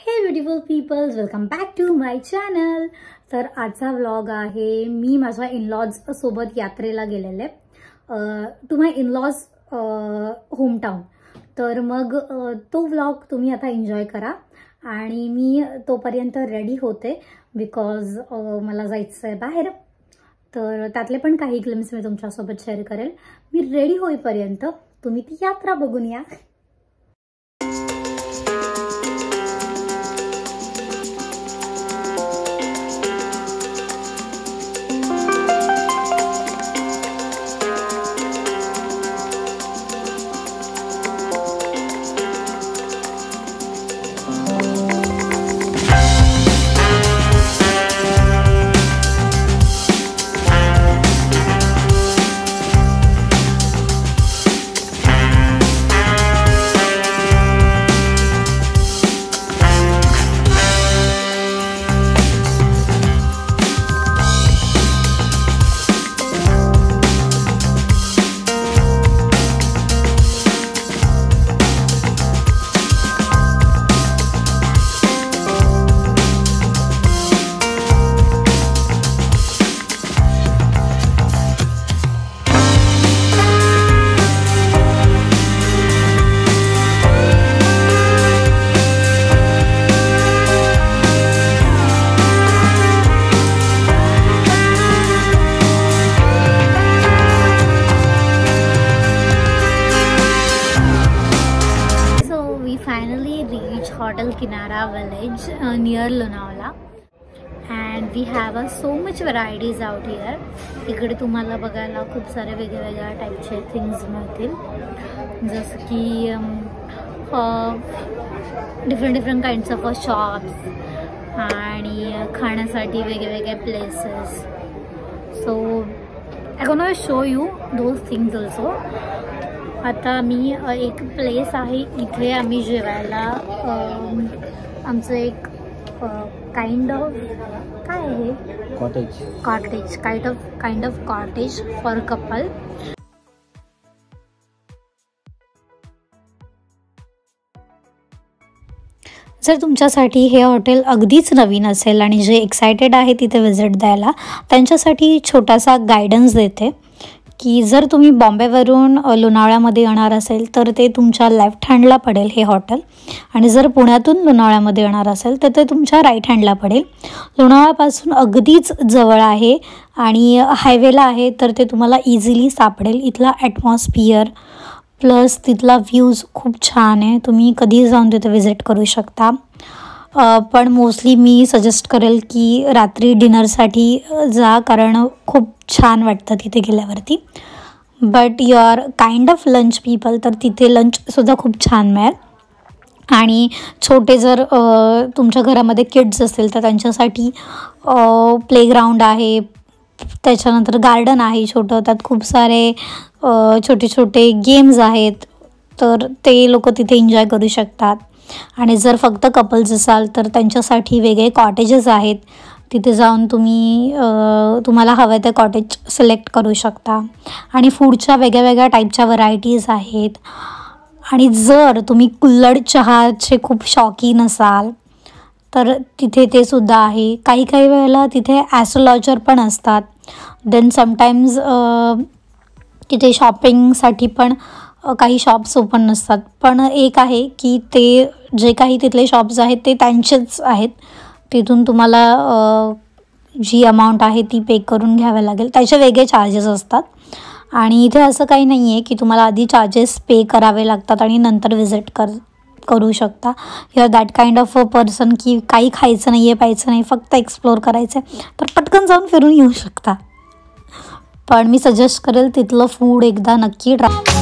Hey beautiful peoples welcome back to my channel तर आजचा vlog आहे मी माझ्या इनलॉज सोबत यात्रेला गेलेले. टू माय इनलॉज होमटाऊन तर मग तो व्लॉग तुम्ही आता एन्जॉय करा. आणि मी तोपर्यंत रेडी होते बिकॉज मला जायचं आहे बाहेर. तर त्यातले पण काही ग्लिम्स मी तुमच्यासोबत शेअर करेल. मी रेडी होईपर्यंत तुम्ही ती यात्रा बघून या. finally reached Hotel Kinara Village uh, near Lonavala and we have a so much varieties out here. इकडे तुम्हाला बघायला खूप सारे वेगवेगळ्या टाईपचे थिंग्स मिळतील जसं की different different kinds of shops आणि खाण्यासाठी वेगवेगळे places so I gonna show you those things also आता मी अ, एक प्लेस आहे. इथे आम्ही जेवायला आमचं एक काइंड ऑफ काय आहे cottage cottage kind of kind of cottage for couple जर तुमच्यासाठी हे हॉटेल अगदीच नवीन असेल आणि जे एक्सायटेड आहे तिथे व्हिजिट द्यायला त्यांच्यासाठी छोटासा गायडन्स देते. की जर तुम्ही बॉम्बेवरून लोणावळ्यामध्ये येणार असेल तर ते तुमच्या लेफ्ट हँडला पडेल हे हॉटेल आणि जर पुण्यातून लोणावळ्यामध्ये येणार असेल तर ते तुमच्या राईट हँडला पडेल. लोणावळ्यापासून अगदीच जवळ आहे आणि हायवेला आहे तर ते तुम्हाला इझिली सापडेल. इथला ॲटमॉस्फियर प्लस तिथला व्ह्यूज खूप छान आहे. तुम्ही कधीही जाऊन तिथे विजिट करू शकता. पण मोस्टली मी सजेस्ट करेल की रात्री डिनरसाठी जा कारण खूप छान वाटतं तिथे गेल्यावरती. But you are kind of lunch people तर तिथे लंचसुद्धा खूप छान मिळेल. आणि छोटे जर तुमच्या घरामध्ये किड्स असतील तर त्यांच्यासाठी प्लेग्राऊंड आहे. त्याच्यानंतर गार्डन आहे छोटं. त्यात खूप सारे छोटे छोटे गेम्स आहेत. तर ते लोक तिथे एन्जॉय करू शकतात. आणि जर फक्त कपल्स असाल तर त्यांच्यासाठी वेगळे कॉटेजेस आहेत. तिथे जाऊन तुम्ही तुम्हाला हवं ते कॉटेज सिलेक्ट करू शकता. आणि फूडच्या वेगळ्या वेगळ्या टाईपच्या व्हरायटीज आहेत. आणि जर तुम्ही कुल्लड चहाचे खूप शौकीन असाल तर तिथे ते सुद्धा आहे. काही काही वेळेला तिथे ॲस्ट्रोलॉजर पण असतात. देन समटाईम्स तिथे शॉपिंगसाठी पण काही शॉप्स ओपन नसतात. पण एक आहे की ते जे काही तिथले शॉप्स आहेत ते त्यांचेच आहेत. तिथून तुम्हाला जी अमाऊंट आहे ती पे करून घ्यावी लागेल. त्याचे वेगळे चार्जेस असतात. आणि इथे असं काही नाही आहे की तुम्हाला आधी चार्जेस पे करावे लागतात आणि नंतर विजिट कर करू शकता. Your that kind of a person की काही खायचं नाही आहे प्यायचं नाही फक्त एक्सप्लोअर करायचं आहे तर पटकन जाऊन फिरून येऊ शकता. पण मी सजेस्ट करेल तिथलं फूड एकदा नक्की ट्राय